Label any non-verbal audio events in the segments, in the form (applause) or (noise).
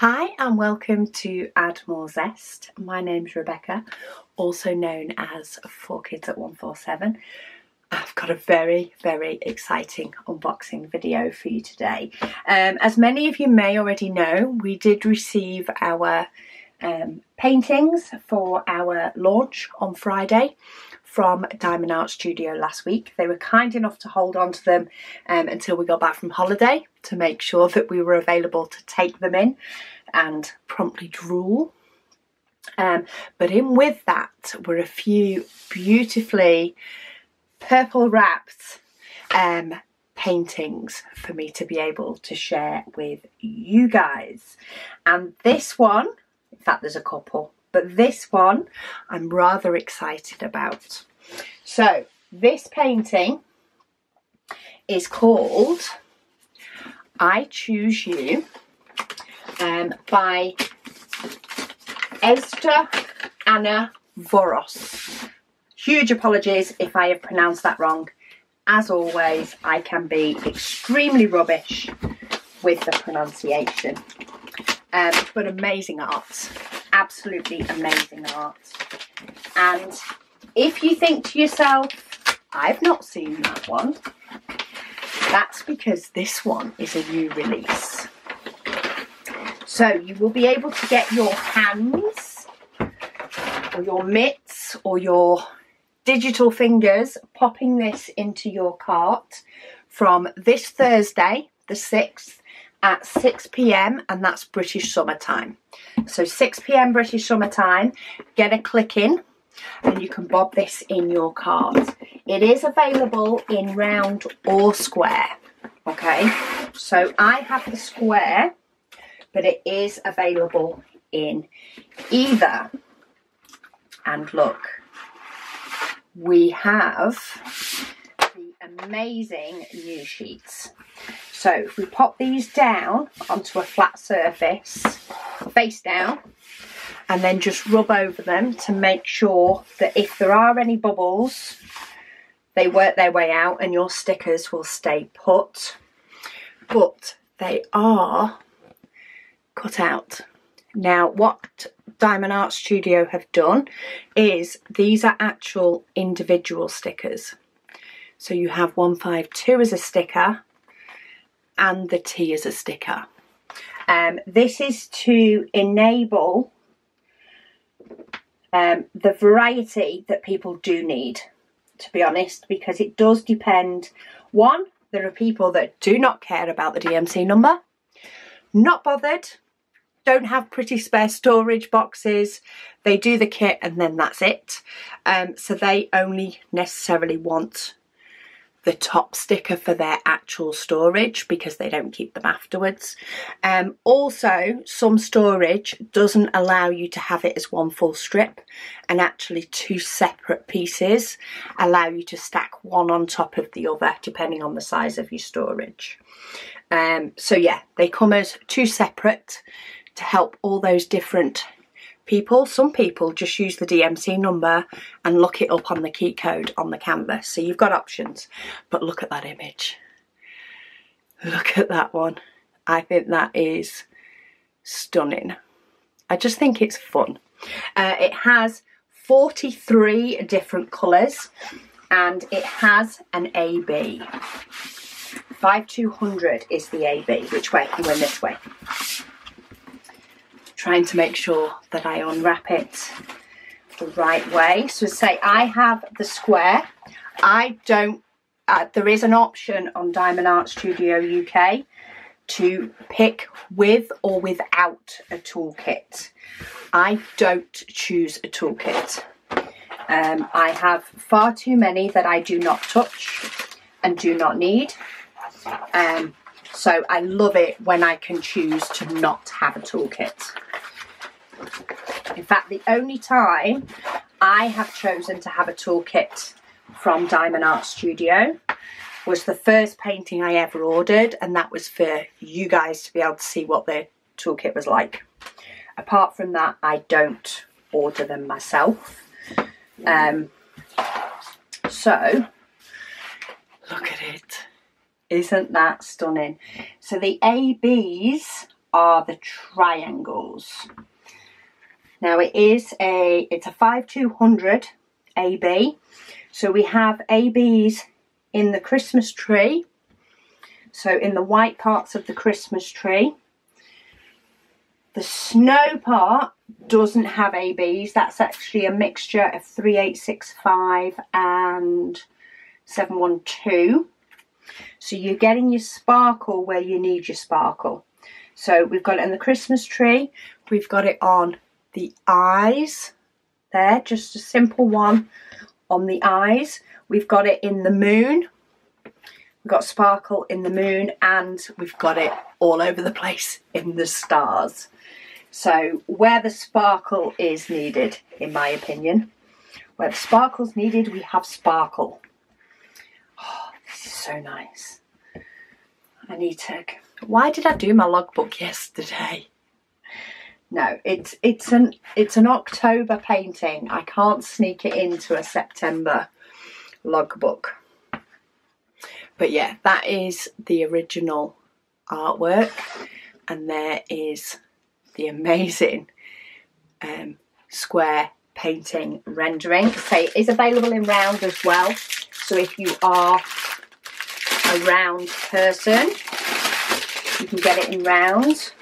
Hi and welcome to Add More Zest. My name's Rebecca, also known as 4Kids at 147. I've got a very, very exciting unboxing video for you today. Um, as many of you may already know, we did receive our um, paintings for our launch on Friday from Diamond Art Studio last week. They were kind enough to hold on to them um, until we got back from holiday to make sure that we were available to take them in and promptly drool. Um, but in with that were a few beautifully purple wrapped um, paintings for me to be able to share with you guys. And this one, in fact there's a couple, but this one I'm rather excited about. So this painting is called I Choose You um, by Eszter Anna Voros. Huge apologies if I have pronounced that wrong. As always, I can be extremely rubbish with the pronunciation. Um, but amazing art absolutely amazing art. And if you think to yourself, I've not seen that one, that's because this one is a new release. So you will be able to get your hands or your mitts or your digital fingers popping this into your cart from this Thursday, the 6th, at 6 pm and that's British summertime. So 6 pm British summertime, get a click in and you can bob this in your cart. It is available in round or square. Okay, so I have the square, but it is available in either. And look, we have the amazing new sheets. So if we pop these down onto a flat surface, face down, and then just rub over them to make sure that if there are any bubbles, they work their way out and your stickers will stay put. But they are cut out. Now what Diamond Art Studio have done is these are actual individual stickers. So you have 152 as a sticker and the T as a sticker. Um, this is to enable um, the variety that people do need, to be honest, because it does depend. One, there are people that do not care about the DMC number, not bothered, don't have pretty spare storage boxes, they do the kit and then that's it. Um, so they only necessarily want the top sticker for their actual storage because they don't keep them afterwards. Um, also, some storage doesn't allow you to have it as one full strip and actually two separate pieces allow you to stack one on top of the other depending on the size of your storage. Um, so yeah, they come as two separate to help all those different people. Some people just use the DMC number and look it up on the key code on the canvas. So you've got options, but look at that image. Look at that one. I think that is stunning. I just think it's fun. Uh, it has 43 different colours and it has an AB. 5200 is the AB. Which way? You went this way trying to make sure that I unwrap it the right way. So say I have the square. I don't, uh, there is an option on Diamond Art Studio UK to pick with or without a toolkit. I don't choose a toolkit. Um, I have far too many that I do not touch and do not need. Um, so I love it when I can choose to not have a toolkit. In fact, the only time I have chosen to have a toolkit from Diamond Art Studio was the first painting I ever ordered and that was for you guys to be able to see what the toolkit was like. Apart from that, I don't order them myself. Um, so, look at it. Isn't that stunning? So the ABs are the triangles. Now it is a, it's a 5200 AB. So we have ABs in the Christmas tree. So in the white parts of the Christmas tree. The snow part doesn't have ABs. That's actually a mixture of 3865 and 712. So you're getting your sparkle where you need your sparkle. So we've got it in the Christmas tree. We've got it on the eyes there, just a simple one on the eyes. We've got it in the moon. We've got sparkle in the moon and we've got it all over the place in the stars. So where the sparkle is needed, in my opinion, where the sparkle's needed, we have sparkle. Oh, this is so nice. I need to... Why did I do my logbook yesterday? No, it's it's an it's an October painting. I can't sneak it into a September logbook. But yeah, that is the original artwork, and there is the amazing um, square painting rendering. So it is available in round as well. So if you are a round person, you can get it in round.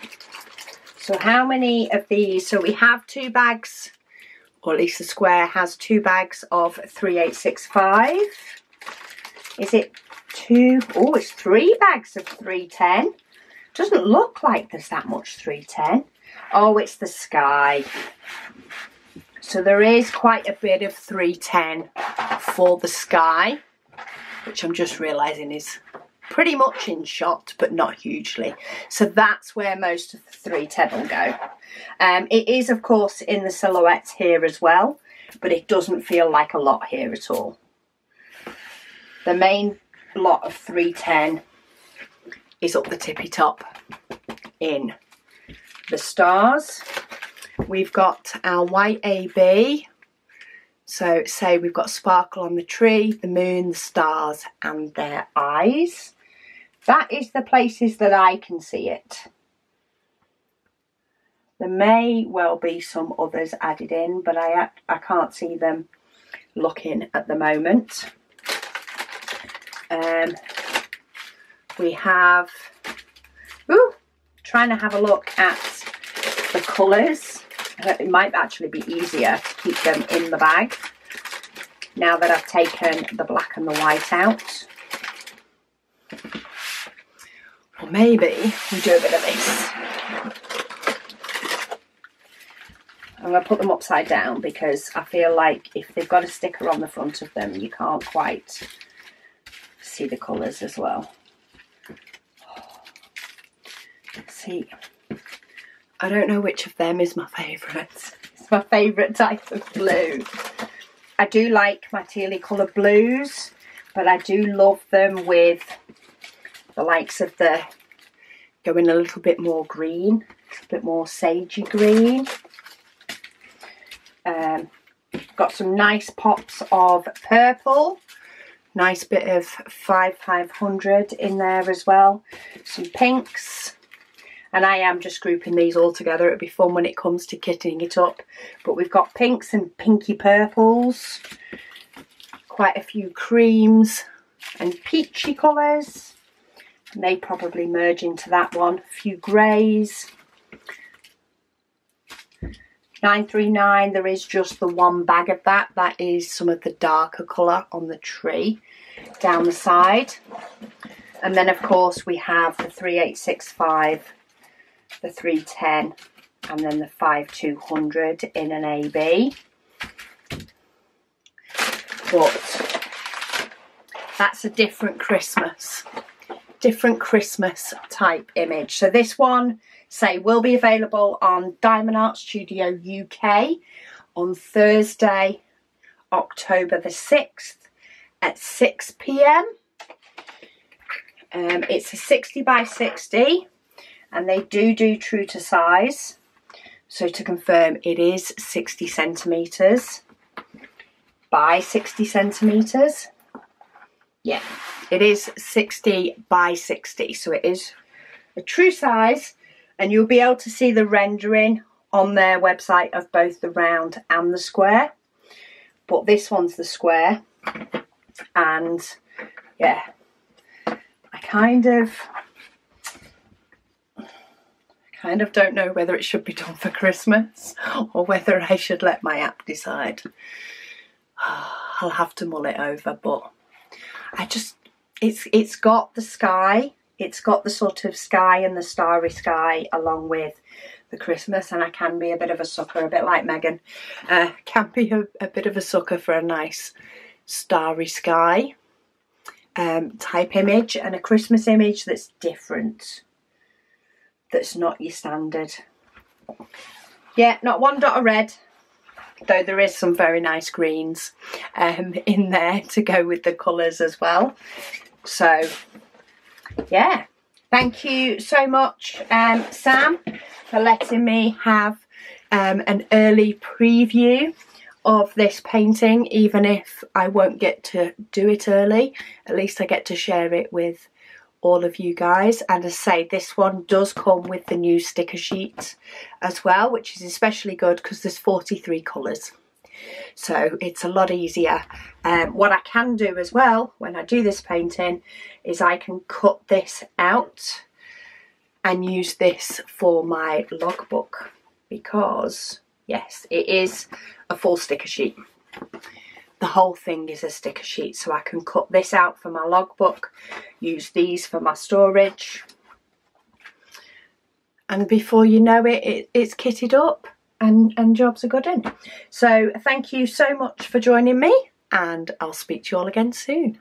So how many of these? So we have two bags, or at least the square has two bags of 3865. Is it two? Oh, it's three bags of 310. Doesn't look like there's that much 310. Oh, it's the sky. So there is quite a bit of 310 for the sky, which I'm just realising is pretty much in shot, but not hugely. So that's where most of the 310 will go. Um, it is, of course, in the silhouettes here as well, but it doesn't feel like a lot here at all. The main lot of 310 is up the tippy top in the stars. We've got our white AB. So say we've got sparkle on the tree, the moon, the stars and their eyes. That is the places that I can see it. There may well be some others added in, but I, I can't see them looking at the moment. Um, we have, ooh, trying to have a look at the colours. It might actually be easier to keep them in the bag now that I've taken the black and the white out. Maybe we do a bit of this. I'm going to put them upside down because I feel like if they've got a sticker on the front of them, you can't quite see the colours as well. Let's see, I don't know which of them is my favourite. (laughs) It's my favourite type of blue. I do like my tealy colour blues, but I do love them with the likes of the going a little bit more green, a bit more sagey green. Um, got some nice pops of purple. Nice bit of 5500 in there as well. Some pinks. And I am just grouping these all together. It'll be fun when it comes to kitting it up. But we've got pinks and pinky purples. Quite a few creams and peachy colours may probably merge into that one. A few greys. 939, there is just the one bag of that. That is some of the darker colour on the tree down the side. And then, of course, we have the 3865, the 310, and then the 5200 in an AB. But that's a different Christmas different Christmas type image. So this one, say, will be available on Diamond Art Studio UK on Thursday, October the 6th at 6 p.m. Um, it's a 60 by 60 and they do do true to size. So to confirm, it is 60 centimetres by 60 centimetres. Yeah, it is 60 by 60, so it is a true size and you'll be able to see the rendering on their website of both the round and the square but this one's the square and yeah I kind of kind of don't know whether it should be done for Christmas (laughs) or whether I should let my app decide. (sighs) I'll have to mull it over, but I just it's it's got the sky, it's got the sort of sky and the starry sky along with the Christmas, and I can be a bit of a sucker, a bit like Megan, uh, can be a, a bit of a sucker for a nice starry sky. Um, type image and a Christmas image that's different. That's not your standard. Yeah, not one dot of red, though there is some very nice greens um, in there to go with the colours as well. So, yeah, thank you so much, um, Sam, for letting me have um, an early preview of this painting, even if I won't get to do it early. At least I get to share it with all of you guys. And as I say this one does come with the new sticker sheet as well which is especially good because there's 43 colours so it's a lot easier. Um, what I can do as well when I do this painting is I can cut this out and use this for my logbook because yes it is a full sticker sheet. The whole thing is a sticker sheet so I can cut this out for my logbook use these for my storage. And before you know it, it it's kitted up and and jobs are good in. So thank you so much for joining me and I'll speak to you all again soon